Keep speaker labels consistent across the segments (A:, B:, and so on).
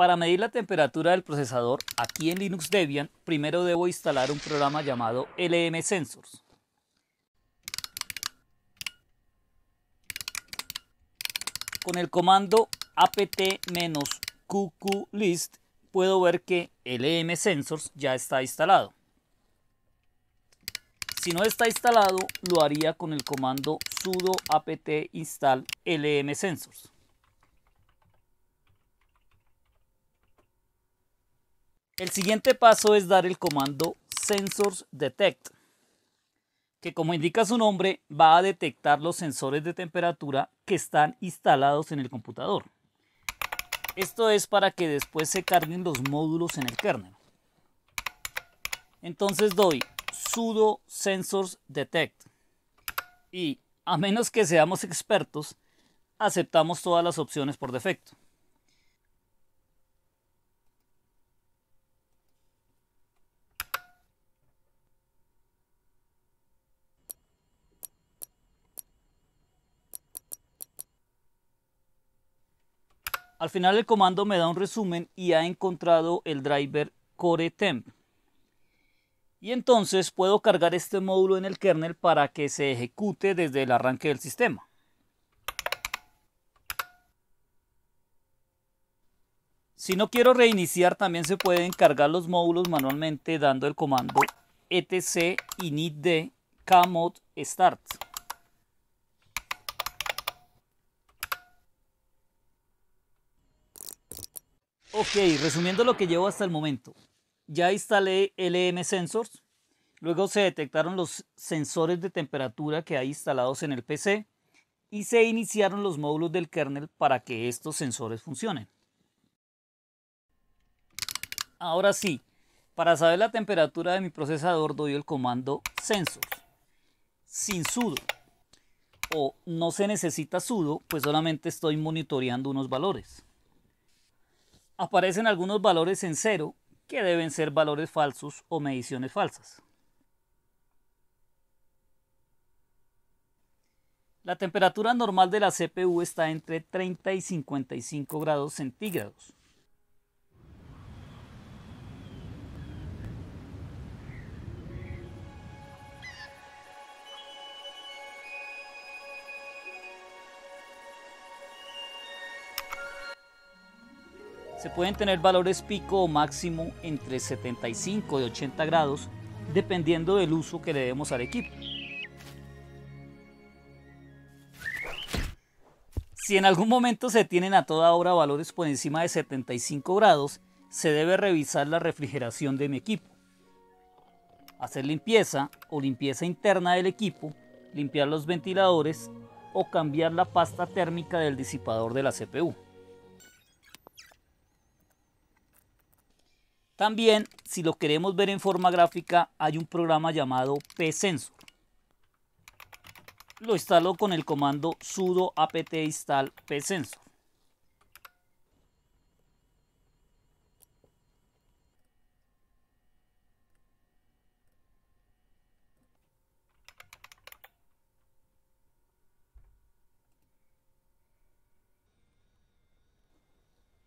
A: Para medir la temperatura del procesador, aquí en Linux Debian, primero debo instalar un programa llamado LM Sensors. Con el comando apt-qqlist puedo ver que LM Sensors ya está instalado. Si no está instalado, lo haría con el comando sudo apt install lm sensors. El siguiente paso es dar el comando sensors detect, que como indica su nombre, va a detectar los sensores de temperatura que están instalados en el computador. Esto es para que después se carguen los módulos en el kernel. Entonces doy sudo sensors detect. Y a menos que seamos expertos, aceptamos todas las opciones por defecto. Al final el comando me da un resumen y ha encontrado el driver core temp y entonces puedo cargar este módulo en el kernel para que se ejecute desde el arranque del sistema. Si no quiero reiniciar, también se pueden cargar los módulos manualmente dando el comando etc initd kmod start. Ok, resumiendo lo que llevo hasta el momento ya instalé LM Sensors. Luego se detectaron los sensores de temperatura que hay instalados en el PC y se iniciaron los módulos del kernel para que estos sensores funcionen. Ahora sí, para saber la temperatura de mi procesador doy el comando sensors sin sudo o no se necesita sudo, pues solamente estoy monitoreando unos valores. Aparecen algunos valores en cero que deben ser valores falsos o mediciones falsas. La temperatura normal de la CPU está entre 30 y 55 grados centígrados. Se pueden tener valores pico o máximo entre 75 y 80 grados dependiendo del uso que le demos al equipo. Si en algún momento se tienen a toda hora valores por encima de 75 grados, se debe revisar la refrigeración de mi equipo. Hacer limpieza o limpieza interna del equipo, limpiar los ventiladores o cambiar la pasta térmica del disipador de la CPU. También, si lo queremos ver en forma gráfica, hay un programa llamado psensor. Lo instalo con el comando sudo apt install psensor.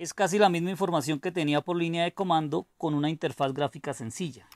A: Es casi la misma información que tenía por línea de comando con una interfaz gráfica sencilla.